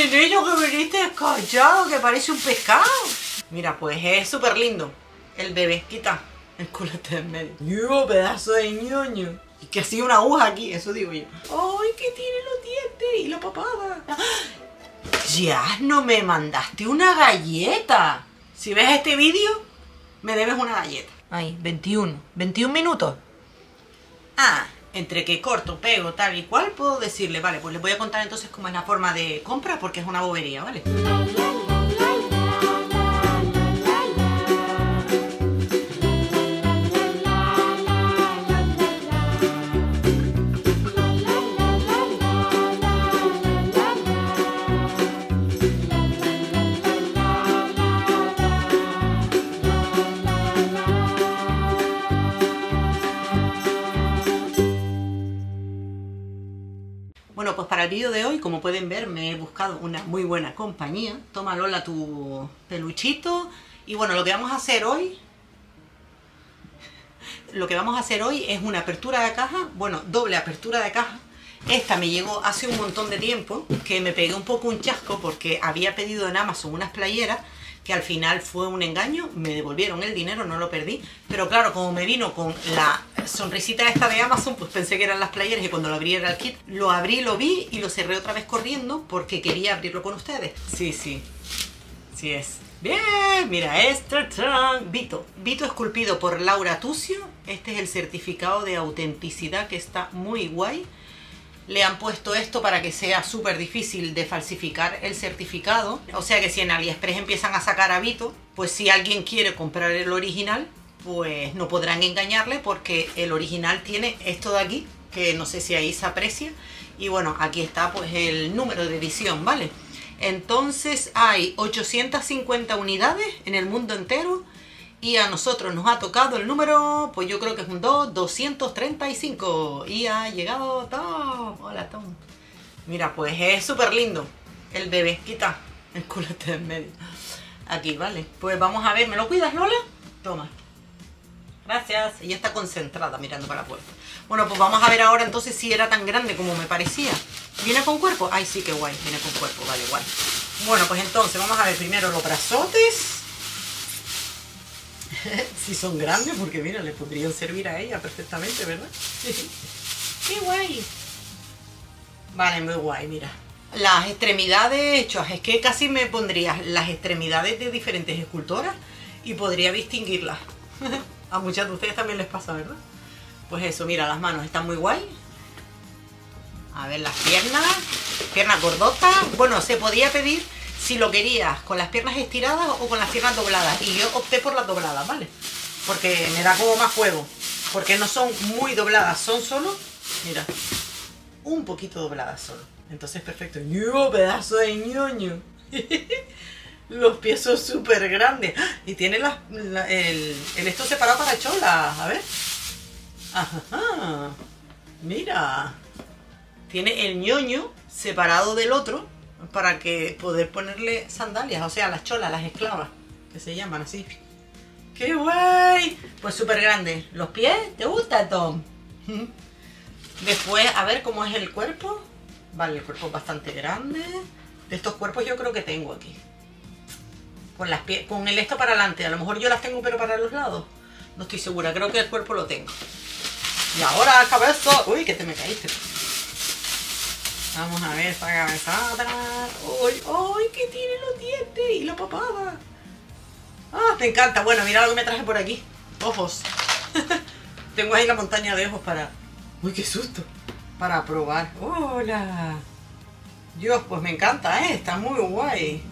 Que viniste callado, que parece un pescado. Mira, pues es súper lindo. El bebé, quita el culete en medio. ¡Yo, pedazo de ñoño! Y que así una aguja aquí, eso digo yo. ¡Ay, que tiene los dientes y la papada! Ya no me mandaste una galleta. Si ves este vídeo, me debes una galleta. Ay, 21. 21 minutos. Ah, entre que corto, pego, tal y cual, puedo decirle, vale, pues les voy a contar entonces cómo es la forma de compra porque es una bobería, ¿vale? De hoy, como pueden ver, me he buscado una muy buena compañía. Toma Lola tu peluchito. Y bueno, lo que vamos a hacer hoy... Lo que vamos a hacer hoy es una apertura de caja, bueno, doble apertura de caja. Esta me llegó hace un montón de tiempo, que me pegué un poco un chasco porque había pedido en Amazon unas playeras que al final fue un engaño, me devolvieron el dinero, no lo perdí, pero claro, como me vino con la sonrisita esta de Amazon, pues pensé que eran las playeras y cuando lo abrí era el kit, lo abrí, lo vi y lo cerré otra vez corriendo porque quería abrirlo con ustedes. Sí, sí, sí es. Bien, mira esto, Vito, Vito esculpido por Laura Tucio, este es el certificado de autenticidad que está muy guay le han puesto esto para que sea súper difícil de falsificar el certificado. O sea que si en AliExpress empiezan a sacar a Vito, pues si alguien quiere comprar el original, pues no podrán engañarle porque el original tiene esto de aquí, que no sé si ahí se aprecia. Y bueno, aquí está pues el número de edición, ¿vale? Entonces hay 850 unidades en el mundo entero y a nosotros nos ha tocado el número, pues yo creo que es un 2, 235. Y ha llegado Tom. Hola Tom. Mira, pues es súper lindo. El bebé, quita el culete en medio. Aquí, vale. Pues vamos a ver, ¿me lo cuidas, Lola? Toma. Gracias. Ella está concentrada mirando para la puerta. Bueno, pues vamos a ver ahora entonces si era tan grande como me parecía. ¿Viene con cuerpo? Ay, sí, qué guay. Viene con cuerpo, vale, guay. Bueno, pues entonces vamos a ver primero los brazotes si son grandes, porque mira, le podrían servir a ella perfectamente, ¿verdad? ¡Qué guay! Vale, muy guay, mira. Las extremidades hechas, es que casi me pondría las extremidades de diferentes escultoras y podría distinguirlas. a muchas de ustedes también les pasa, ¿verdad? Pues eso, mira, las manos están muy guay. A ver, las piernas, piernas gordotas. Bueno, se podía pedir si lo querías con las piernas estiradas o con las piernas dobladas. Y yo opté por las dobladas, ¿vale? Porque me da como más juego. Porque no son muy dobladas, son solo, mira, un poquito dobladas solo. Entonces, perfecto. ¡Yo, pedazo de ñoño! Los pies son súper grandes. Y tiene el, esto separado para cholas. A ver. Ajá. Mira. Tiene el ñoño separado del otro para que poder ponerle sandalias, o sea, las cholas, las esclavas, que se llaman así. ¡Qué guay! Pues súper grande. ¿Los pies? ¿Te gusta, Tom? Después, a ver cómo es el cuerpo. Vale, el cuerpo es bastante grande. De estos cuerpos yo creo que tengo aquí. Con, las pies, con el esto para adelante. A lo mejor yo las tengo pero para los lados. No estoy segura. Creo que el cuerpo lo tengo. Y ahora cabeza. Uy, que te me caíste. Vamos a ver esta cabezada. ¡Uy, uy! que tiene los dientes! Y la papada. ¡Ah, te encanta! Bueno, mira lo que me traje por aquí. Ojos. Tengo ahí la montaña de ojos para... ¡Uy, qué susto! Para probar. ¡Hola! Dios, pues me encanta, ¿eh? Está muy guay.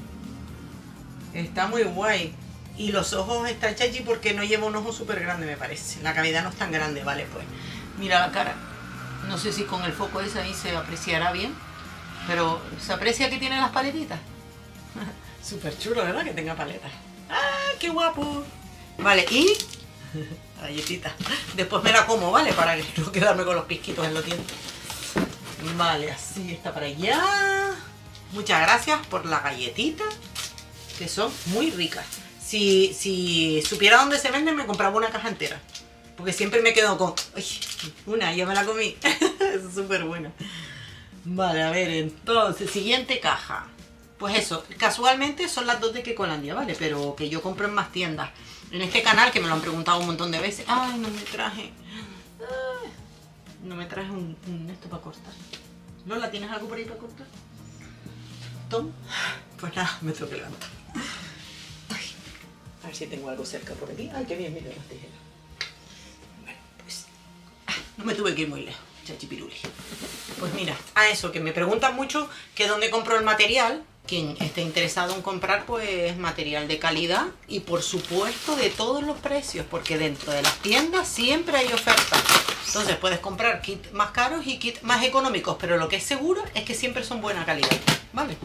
Está muy guay. Y los ojos están chachi porque no lleva un ojo súper grande, me parece. La cavidad no es tan grande, vale, pues. Mira la cara. No sé si con el foco ese ahí se apreciará bien. Pero se aprecia que tiene las paletitas. Súper chulo, ¿verdad? Que tenga paletas. ¡Ah, qué guapo! Vale, y... Galletita. Después me la como, ¿vale? Para no quedarme con los pisquitos en los dientes. Vale, así está para allá. Muchas gracias por la galletita. Que son muy ricas. Si, si supiera dónde se venden, me compraba una caja entera. Porque siempre me quedo con... Uy, una, ya me la comí. es súper buena. Vale, a ver, entonces, siguiente caja. Pues eso, casualmente son las dos de Kecolandia, ¿vale? Pero que yo compro en más tiendas. En este canal, que me lo han preguntado un montón de veces. Ay, no me traje... no me traje un, esto para cortar. Lola, ¿tienes algo por ahí para cortar? Tom. Pues nada, me tengo que levantar. a ver si tengo algo cerca por aquí. Ay, qué bien, mira las tijeras. No me tuve que ir muy lejos, chachipiruli. Pues mira, a eso, que me preguntan mucho que dónde compro el material. Quien esté interesado en comprar pues material de calidad y por supuesto de todos los precios porque dentro de las tiendas siempre hay ofertas entonces puedes comprar kits más caros y kits más económicos pero lo que es seguro es que siempre son buena calidad vale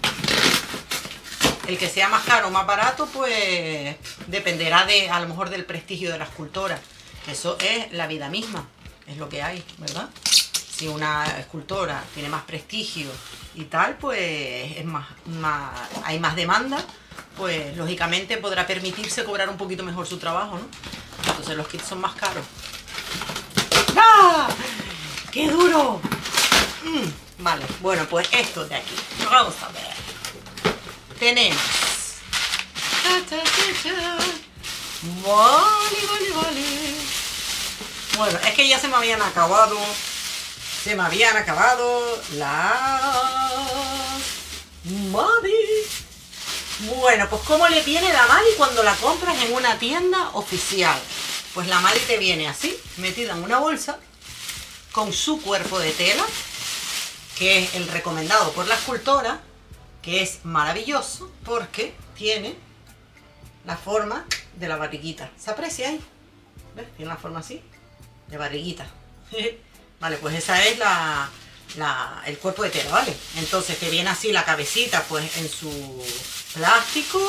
el que sea más caro o más barato pues dependerá de a lo mejor del prestigio de la escultora. Eso es la vida misma es lo que hay verdad si una escultora tiene más prestigio y tal, pues es más, hay más demanda, pues lógicamente podrá permitirse cobrar un poquito mejor su trabajo, ¿no? Entonces los kits son más caros. ¡Ah! ¡Qué duro! Mm, vale, bueno, pues esto de aquí. Vamos a ver. Tenemos... Bueno, es que ya se me habían acabado se me habían acabado las Madi. Bueno, pues ¿cómo le viene la Madi cuando la compras en una tienda oficial? Pues la Madi te viene así, metida en una bolsa, con su cuerpo de tela, que es el recomendado por la escultora, que es maravilloso porque tiene la forma de la barriguita. ¿Se aprecia ahí? ¿Ves? Tiene la forma así, de barriguita. Vale, pues esa es la, el cuerpo de tela, ¿vale? Entonces que viene así la cabecita pues en su plástico,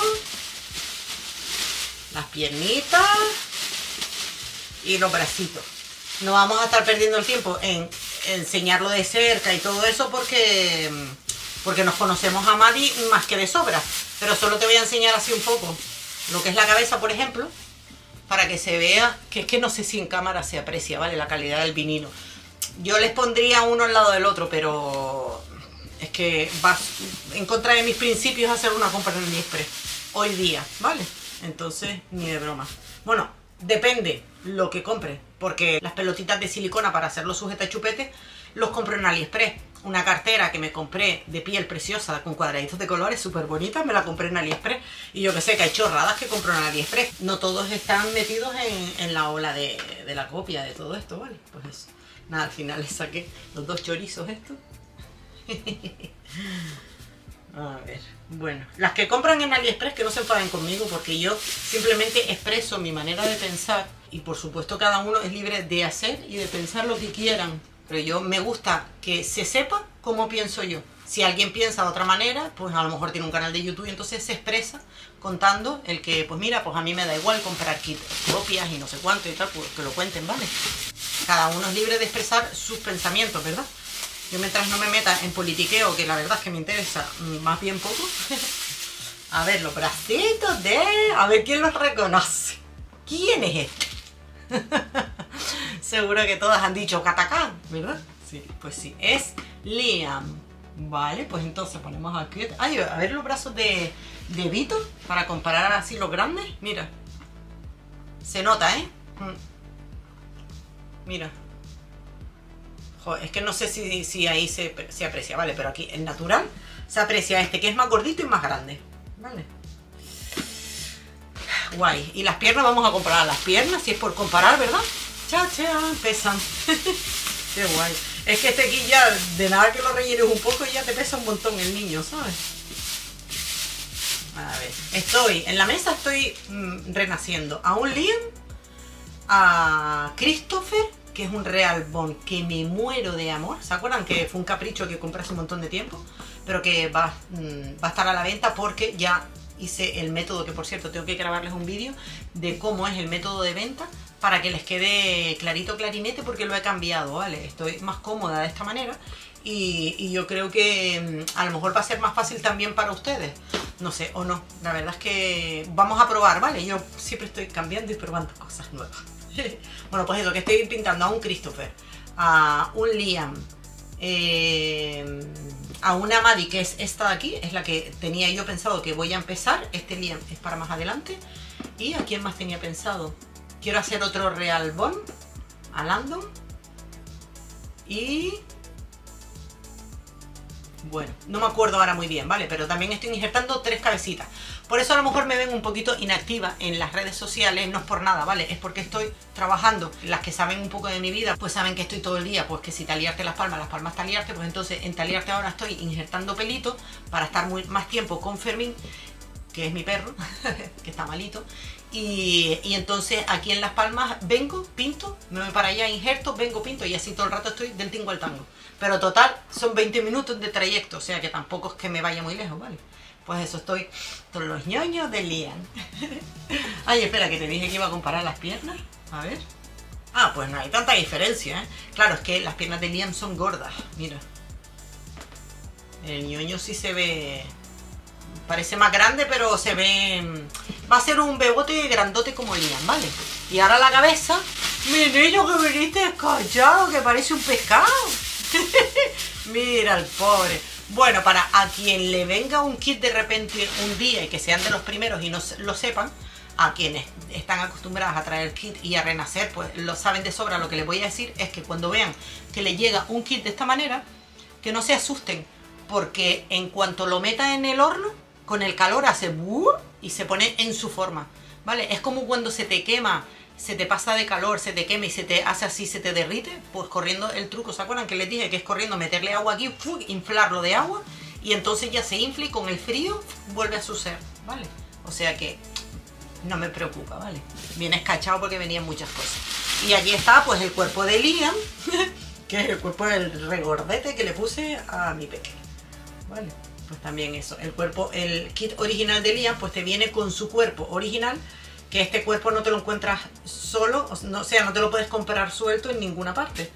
las piernitas y los bracitos. No vamos a estar perdiendo el tiempo en enseñarlo de cerca y todo eso porque, porque nos conocemos a Madi más que de sobra. Pero solo te voy a enseñar así un poco lo que es la cabeza, por ejemplo, para que se vea, que es que no sé si en cámara se aprecia, ¿vale? La calidad del vinilo. Yo les pondría uno al lado del otro, pero es que va en contra de mis principios hacer una compra en AliExpress hoy día, ¿vale? Entonces, ni de broma. Bueno, depende lo que compre, porque las pelotitas de silicona para hacer los sujeta chupete los compro en AliExpress. Una cartera que me compré de piel preciosa con cuadraditos de colores súper bonitas, me la compré en AliExpress. Y yo que sé, que hay chorradas que compro en AliExpress. No todos están metidos en, la ola de, de la copia de todo esto, ¿vale? Pues eso. Nada, al final le saqué los dos chorizos estos. A ver, bueno, las que compran en AliExpress que no se enfaden conmigo porque yo simplemente expreso mi manera de pensar y por supuesto cada uno es libre de hacer y de pensar lo que quieran. Pero yo me gusta que se sepa cómo pienso yo. Si alguien piensa de otra manera, pues a lo mejor tiene un canal de YouTube y entonces se expresa contando el que, pues mira, pues a mí me da igual comprar kits propias y no sé cuánto y tal, pues que lo cuenten, ¿vale? Cada uno es libre de expresar sus pensamientos, ¿verdad? Yo mientras no me meta en politiqueo, que la verdad es que me interesa más bien poco. a ver, los bracitos de... A ver quién los reconoce. ¿Quién es este? Seguro que todas han dicho Kataka, ¿verdad? Sí, pues sí, es Liam. Vale, pues entonces ponemos aquí... Ay, a ver los brazos de, de Vito para comparar así los grandes. Mira, se nota, ¿eh? Mm. Mira. es que no sé si, ahí se, aprecia, ¿vale? Pero aquí en natural se aprecia este que es más gordito y más grande, ¿vale? Guay. Y las piernas, vamos a comparar las piernas, si es por comparar, ¿verdad? Pesan. Qué guay. Es que este aquí ya, de nada que lo rellenes un poco, ya te pesa un montón el niño, ¿sabes? A ver, estoy, en la mesa estoy mm, renaciendo a un Liam a Christopher, que es un Real Bond que me muero de amor. ¿Se acuerdan que fue un capricho que compré hace un montón de tiempo? Pero que va, mm, va a estar a la venta porque ya hice el método, que por cierto tengo que grabarles un vídeo de cómo es el método de venta para que les quede clarito clarinete porque lo he cambiado, ¿vale? Estoy más cómoda de esta manera y, yo creo que mm, a lo mejor va a ser más fácil también para ustedes. No sé, o no. La verdad es que vamos a probar, ¿vale? Yo siempre estoy cambiando y probando cosas nuevas. bueno, pues eso, que estoy pintando a un Christopher, a un Liam, eh, a una Madi que es esta de aquí, es la que tenía yo pensado que voy a empezar. Este Liam es para más adelante. ¿Y a quién más tenía pensado? Quiero hacer otro Real Bond a Landon. Y bueno, no me acuerdo ahora muy bien, ¿vale? Pero también estoy injertando tres cabecitas. Por eso a lo mejor me ven un poquito inactiva en las redes sociales, no es por nada, ¿vale? Es porque estoy trabajando. Las que saben un poco de mi vida, pues saben que estoy todo el día, pues que si taliarte las palmas, las palmas taliarte, pues entonces en taliarte ahora estoy injertando pelitos para estar muy, más tiempo con Fermín, que es mi perro, que está malito. Y, y, entonces aquí en Las Palmas vengo, pinto, me voy para allá, injerto, vengo, pinto y así todo el rato estoy del tingo al tango. Pero total, son 20 minutos de trayecto, o sea que tampoco es que me vaya muy lejos, ¿vale? Pues eso, estoy con los ñoños de Lian. Ay, espera, que te dije que iba a comparar las piernas. A ver. Ah, pues no hay tanta diferencia, ¿eh? Claro, es que las piernas de Liam son gordas, mira. El ñoño sí se ve... Parece más grande, pero se ve... Va a ser un bebote grandote como Liam, ¿vale? Y ahora la cabeza... Mi niño que viniste callado, que parece un pescado. Mira el pobre. Bueno, para a quien le venga un kit de repente un día y que sean de los primeros y no lo sepan, a quienes están acostumbrados a traer kit y a renacer, pues lo saben de sobra. Lo que les voy a decir es que cuando vean que le llega un kit de esta manera, que no se asusten, porque en cuanto lo meta en el horno, con el calor hace y se pone en su forma, ¿vale? Es como cuando se te quema se te pasa de calor, se te quema y se te hace así, se te derrite, pues corriendo el truco, ¿se acuerdan que les dije que es corriendo, meterle agua aquí, inflarlo de agua y entonces ya se infla y con el frío vuelve a su ser, ¿vale? O sea que no me preocupa, ¿vale? Viene escachado porque venían muchas cosas. Y aquí está pues el cuerpo de Liam, que es el cuerpo del regordete que le puse a mi pequeño, ¿vale? Pues también eso, el cuerpo, el kit original de Liam pues te viene con su cuerpo original que este cuerpo no te lo encuentras solo, o sea, no te lo puedes comprar suelto en ninguna parte.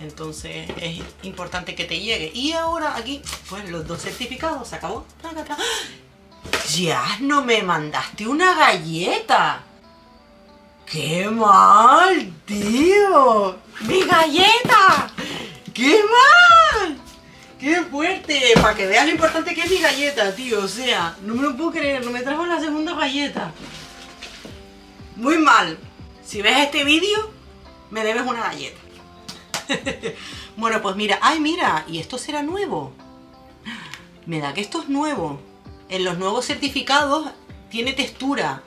Entonces es importante que te llegue. Y ahora aquí, pues los dos certificados, se acabó. Ya no me mandaste una galleta. ¡Qué mal, tío! ¡Mi galleta! ¡Qué mal! ¡Qué fuerte! Para que veas lo importante que es mi galleta, tío. O sea, no me lo puedo creer. No me trajo la segunda galleta. Muy mal. Si ves este vídeo, me debes una galleta. bueno, pues mira. ¡Ay, mira! ¿Y esto será nuevo? Me da que esto es nuevo. En los nuevos certificados tiene textura.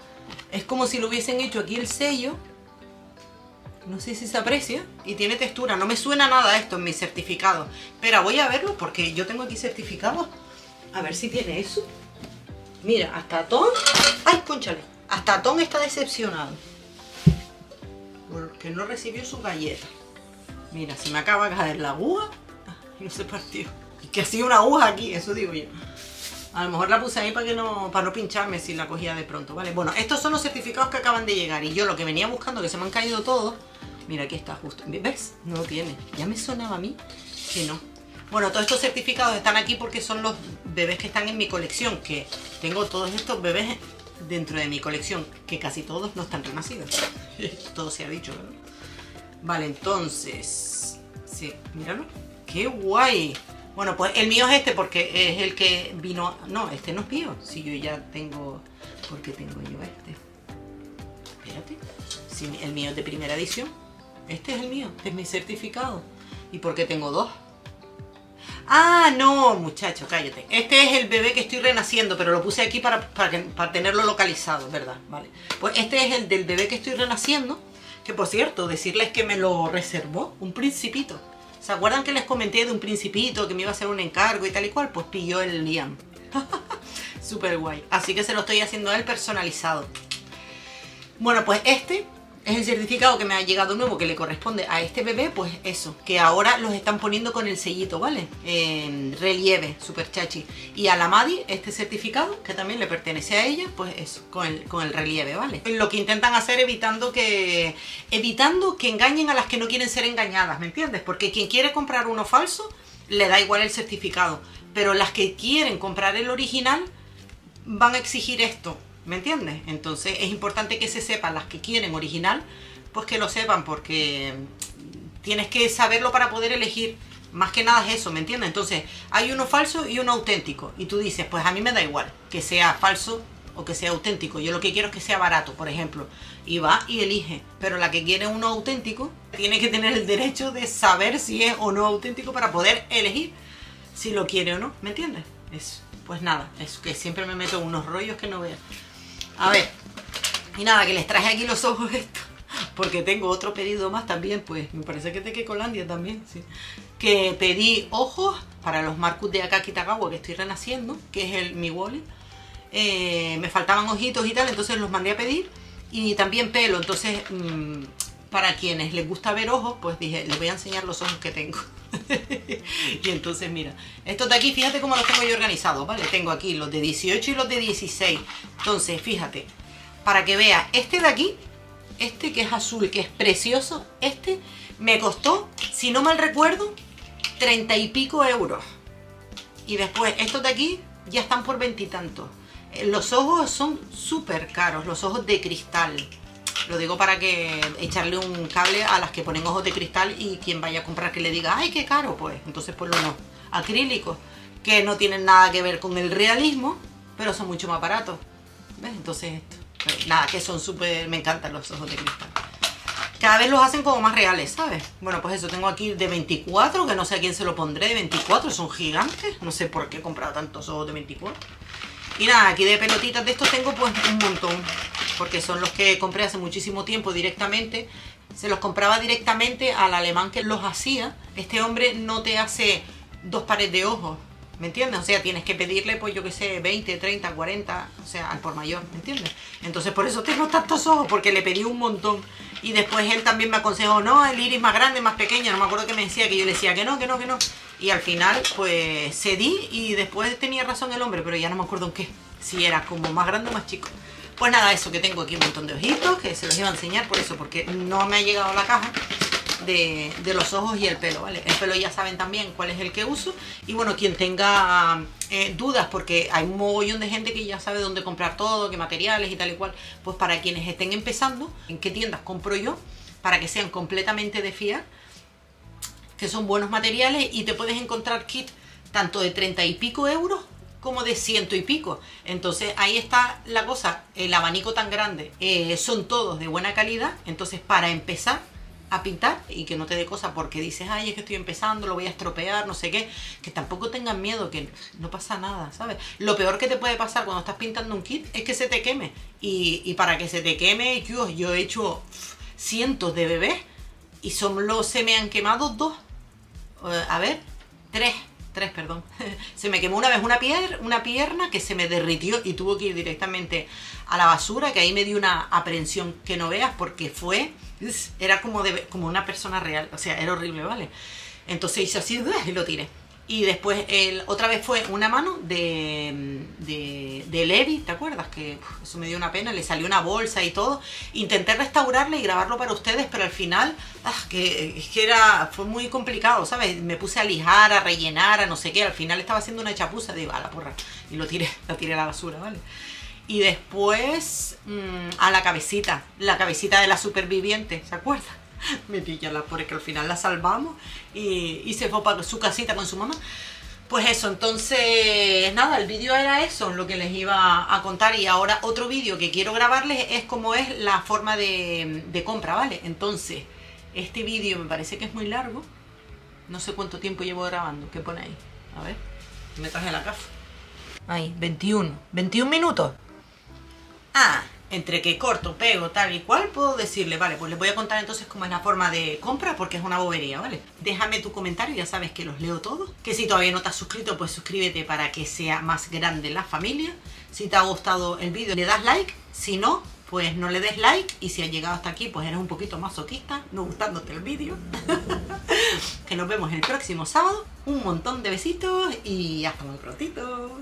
Es como si lo hubiesen hecho aquí el sello. No sé si se aprecia. Y tiene textura. No me suena nada esto en mi certificado. Espera, voy a verlo porque yo tengo aquí certificados. A ver si tiene eso. Mira, hasta todo. ¡Ay, conchale! Hasta Tom está decepcionado. Porque no recibió su galleta. Mira, se me acaba de caer la aguja. Y no se partió. Que hacía una aguja aquí, eso digo yo. A lo mejor la puse ahí para que no para no pincharme si la cogía de pronto, ¿vale? Bueno, estos son los certificados que acaban de llegar. Y yo lo que venía buscando, que se me han caído todos. Mira, aquí está justo. ¿Ves? No lo tiene. Ya me sonaba a mí que no. Bueno, todos estos certificados están aquí porque son los bebés que están en mi colección. Que tengo todos estos bebés dentro de mi colección, que casi todos no están renacidos. Todo se ha dicho, ¿verdad? Vale, entonces... Sí, míralo. ¡Qué guay! Bueno, pues el mío es este porque es el que vino... No, este no es mío. Si yo ya tengo... ¿Por qué tengo yo este? Espérate. Si el mío es de primera edición. Este es el mío. Este es mi certificado. ¿Y por qué tengo dos? Ah, no, muchacho, cállate. Este es el bebé que estoy renaciendo, pero lo puse aquí para, para, tenerlo localizado, ¿verdad? Vale. Pues este es el del bebé que estoy renaciendo, que por cierto, decirles que me lo reservó un principito. ¿Se acuerdan que les comenté de un principito que me iba a hacer un encargo y tal y cual? Pues pilló el Liam. Súper guay. Así que se lo estoy haciendo a él personalizado. Bueno, pues este es el certificado que me ha llegado nuevo que le corresponde a este bebé, pues eso, que ahora los están poniendo con el sellito, ¿vale? En relieve, super chachi. Y a la Madi, este certificado, que también le pertenece a ella, pues eso, con el, con el relieve, ¿vale? Lo que intentan hacer evitando que, evitando que engañen a las que no quieren ser engañadas, ¿me entiendes? Porque quien quiere comprar uno falso, le da igual el certificado. Pero las que quieren comprar el original, van a exigir esto, ¿Me entiendes? Entonces es importante que se sepan las que quieren original, pues que lo sepan, porque tienes que saberlo para poder elegir Más que nada es eso, ¿me entiendes? Entonces, hay uno falso y uno auténtico. Y tú dices, pues a mí me da igual que sea falso o que sea auténtico. Yo lo que quiero es que sea barato, por ejemplo. Y va y elige. Pero la que quiere uno auténtico tiene que tener el derecho de saber si es o no auténtico para poder elegir si lo quiere o no. ¿Me entiendes? Eso. Pues nada, es que siempre me meto unos rollos que no veas. A ver. Y nada, que les traje aquí los ojos estos. Porque tengo otro pedido más también, pues me parece que es de Kekolandia también, sí. Que pedí ojos para los Marcus de Akaki Tagawa que estoy renaciendo, que es el mi wallet eh, me faltaban ojitos y tal, entonces los mandé a pedir. Y también pelo, entonces mm, para quienes les gusta ver ojos, pues dije, les voy a enseñar los ojos que tengo. y entonces mira, estos de aquí, fíjate cómo los tengo yo organizados, ¿vale? Tengo aquí los de 18 y los de 16. Entonces, fíjate, para que veas, este de aquí, este que es azul, que es precioso, este me costó, si no mal recuerdo, 30 y pico euros. Y después, estos de aquí ya están por veintitantos. Eh, los ojos son súper caros, los ojos de cristal. Lo digo para que echarle un cable a las que ponen ojos de cristal y quien vaya a comprar que le diga, ay, qué caro, pues. Entonces, pues lo no. Acrílicos, que no tienen nada que ver con el realismo, pero son mucho más baratos. ¿Ves? Entonces, esto. Pues, nada, que son súper... Me encantan los ojos de cristal. Cada vez los hacen como más reales, ¿sabes? Bueno, pues eso, tengo aquí de 24, que no sé a quién se lo pondré, de 24, son gigantes. No sé por qué he comprado tantos ojos de 24. Y nada, aquí de pelotitas de estos tengo pues un montón, porque son los que compré hace muchísimo tiempo directamente. Se los compraba directamente al alemán que los hacía. Este hombre no te hace dos pares de ojos, ¿me entiendes? O sea, tienes que pedirle, pues yo que sé, 20, 30, 40, o sea, al por mayor, ¿me entiendes? Entonces por eso tengo tantos ojos, porque le pedí un montón. Y después él también me aconsejó, no, el iris más grande, más pequeño, no me acuerdo que me decía, que yo le decía que no, que no, que no. Y al final, pues cedí y después tenía razón el hombre, pero ya no me acuerdo en qué. Si era como más grande o más chico. Pues nada, eso que tengo aquí un montón de ojitos, que se los iba a enseñar por eso, porque no me ha llegado la caja de, los ojos y el pelo, ¿vale? El pelo ya saben también cuál es el que uso. Y bueno, quien tenga eh, dudas, porque hay un mogollón de gente que ya sabe dónde comprar todo, qué materiales y tal y cual, pues para quienes estén empezando, en qué tiendas compro yo, para que sean completamente de fiar, que son buenos materiales y te puedes encontrar kit tanto de 30 y pico euros como de ciento y pico. Entonces ahí está la cosa, el abanico tan grande, eh, son todos de buena calidad, entonces para empezar a pintar y que no te dé cosa porque dices, ay, es que estoy empezando, lo voy a estropear, no sé qué, que tampoco tengan miedo, que no pasa nada, ¿sabes? Lo peor que te puede pasar cuando estás pintando un kit es que se te queme. Y, para que se te queme, yo, yo he hecho cientos de bebés y solo se me han quemado dos eh, a ver, tres, tres, perdón. se me quemó una vez una, pier una pierna que se me derritió y tuvo que ir directamente a la basura, que ahí me dio una aprensión que no veas porque fue, era como, de, como una persona real, o sea, era horrible, ¿vale? Entonces hice así y lo tiré. Y después el, otra vez fue una mano de, de, de Levi, ¿te acuerdas? Que eso me dio una pena, le salió una bolsa y todo. Intenté restaurarle y grabarlo para ustedes, pero al final, ah, que, era, fue muy complicado, ¿sabes? Me puse a lijar, a rellenar, a no sé qué. Al final estaba haciendo una chapuza, digo, a la porra. Y lo tiré, lo tiré a la basura, ¿vale? Y después mm, a la cabecita, la cabecita de la superviviente, ¿se acuerdan? me pilla la porque al final la salvamos y, se fue para su casita con su mamá. Pues eso, entonces nada, el vídeo era eso, lo que les iba a contar y ahora otro vídeo que quiero grabarles es cómo es la forma de, compra, ¿vale? Entonces, este vídeo me parece que es muy largo, no sé cuánto tiempo llevo grabando, ¿qué pone ahí? A ver, me traje la caja. Ahí, 21, 21 minutos. Ah, entre que corto, pego, tal y cual, puedo decirle, vale, pues les voy a contar entonces cómo es la forma de compra, porque es una bobería, ¿vale? Déjame tu comentario, ya sabes que los leo todos. Que si todavía no te has suscrito, pues suscríbete para que sea más grande la familia. Si te ha gustado el vídeo, le das like. Si no, pues no le des like. Y si has llegado hasta aquí, pues eres un poquito más soquista, no gustándote el vídeo. que nos vemos el próximo sábado. Un montón de besitos y hasta muy prontito.